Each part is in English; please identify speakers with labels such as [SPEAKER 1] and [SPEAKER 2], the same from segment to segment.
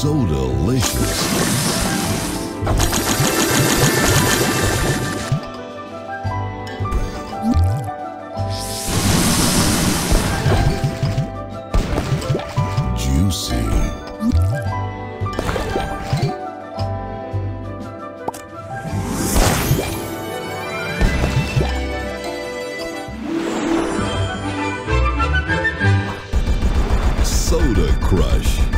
[SPEAKER 1] So delicious. Juicy. Soda Crush.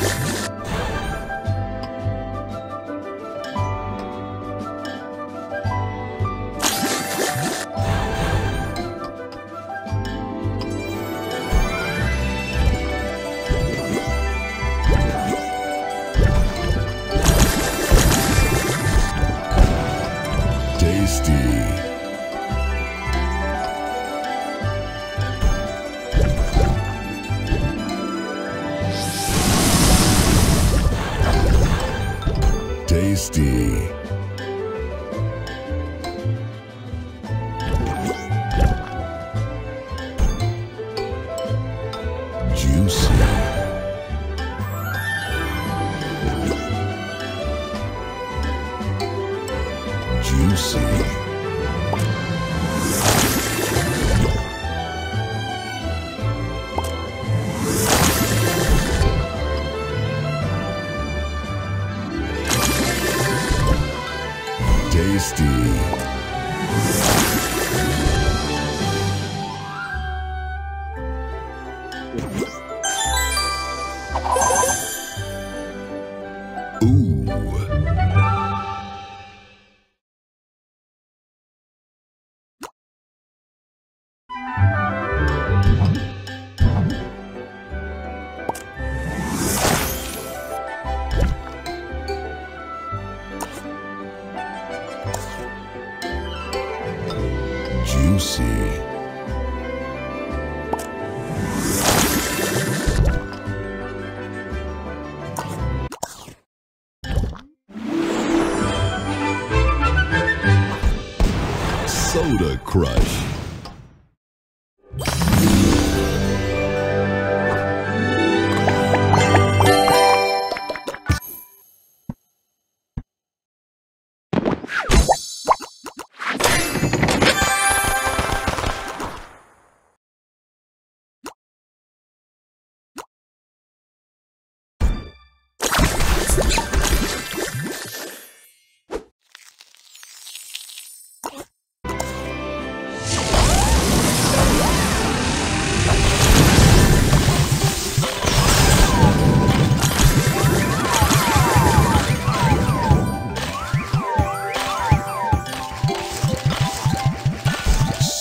[SPEAKER 1] Tasty. Tasty. Juicy. Juicy. Tasty. Ooh. Juicy. Soda Crush.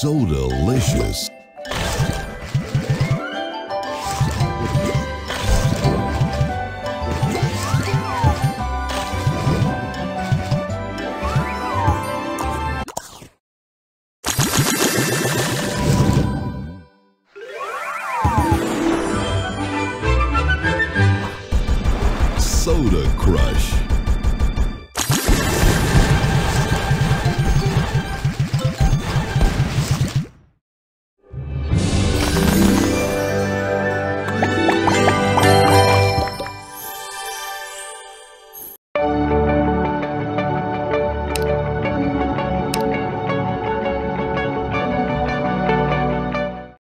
[SPEAKER 1] So delicious. Soda Crush.